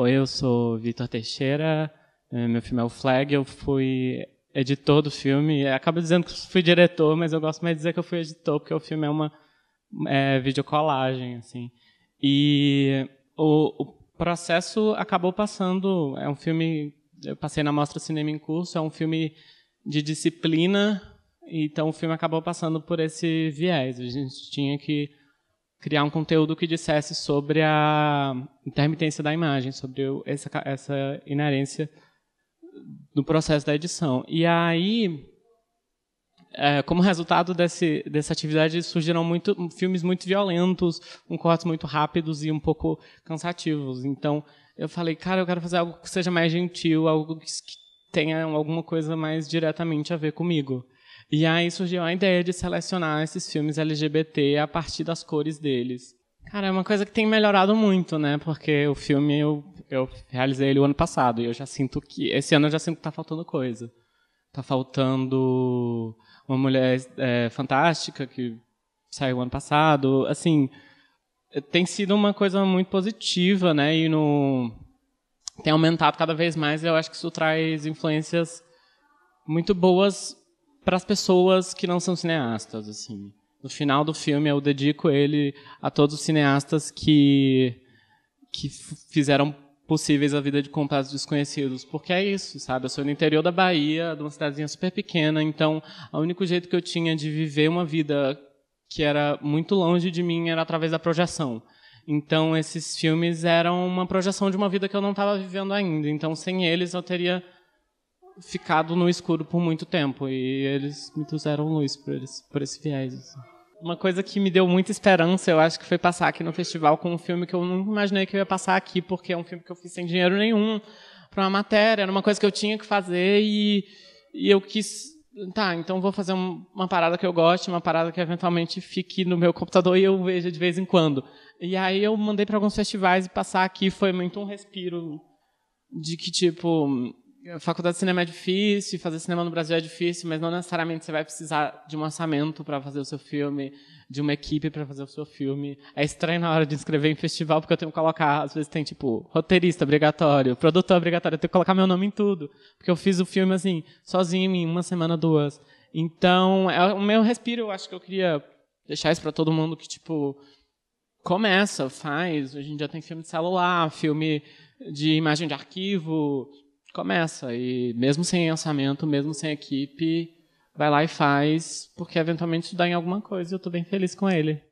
Oi, eu sou Vitor Teixeira, é, meu filme é o Flag, eu fui editor do filme, acabo dizendo que fui diretor, mas eu gosto mais de dizer que eu fui editor, porque o filme é uma é, videocolagem, assim. E o, o processo acabou passando, é um filme, eu passei na Mostra Cinema em Curso, é um filme de disciplina, então o filme acabou passando por esse viés, a gente tinha que criar um conteúdo que dissesse sobre a intermitência da imagem, sobre essa, essa inerência no processo da edição. E aí, é, como resultado desse, dessa atividade, surgiram muito, filmes muito violentos, com cortes muito rápidos e um pouco cansativos. Então, eu falei, cara, eu quero fazer algo que seja mais gentil, algo que tenha alguma coisa mais diretamente a ver comigo. E aí surgiu a ideia de selecionar esses filmes LGBT a partir das cores deles. Cara, é uma coisa que tem melhorado muito, né? Porque o filme eu, eu realizei ele o ano passado e eu já sinto que. Esse ano eu já sinto que tá faltando coisa. Tá faltando uma mulher é, fantástica que saiu ano passado. Assim, tem sido uma coisa muito positiva, né? E no, tem aumentado cada vez mais. Eu acho que isso traz influências muito boas para as pessoas que não são cineastas, assim. No final do filme eu dedico ele a todos os cineastas que que fizeram possíveis a vida de completos desconhecidos, porque é isso, sabe? Eu sou no interior da Bahia, de uma cidadezinha super pequena, então o único jeito que eu tinha de viver uma vida que era muito longe de mim era através da projeção. Então esses filmes eram uma projeção de uma vida que eu não estava vivendo ainda. Então sem eles eu teria ficado no escuro por muito tempo e eles me trouxeram luz por, eles, por esse viés. Assim. Uma coisa que me deu muita esperança, eu acho que foi passar aqui no festival com um filme que eu não imaginei que eu ia passar aqui, porque é um filme que eu fiz sem dinheiro nenhum para uma matéria, era uma coisa que eu tinha que fazer e, e eu quis tá, então vou fazer um, uma parada que eu goste, uma parada que eventualmente fique no meu computador e eu veja de vez em quando. E aí eu mandei para alguns festivais e passar aqui foi muito um respiro de que tipo faculdade de cinema é difícil, fazer cinema no Brasil é difícil, mas não necessariamente você vai precisar de um orçamento para fazer o seu filme, de uma equipe para fazer o seu filme. É estranho na hora de inscrever em festival, porque eu tenho que colocar, às vezes tem tipo, roteirista obrigatório, produtor obrigatório, eu tenho que colocar meu nome em tudo. Porque eu fiz o filme assim, sozinho, em uma semana, duas. Então, é o meu respiro, eu acho que eu queria deixar isso para todo mundo que, tipo, começa, faz. Hoje em dia tem filme de celular, filme de imagem de arquivo, começa. E mesmo sem orçamento, mesmo sem equipe, vai lá e faz, porque eventualmente isso dá em alguma coisa e eu estou bem feliz com ele.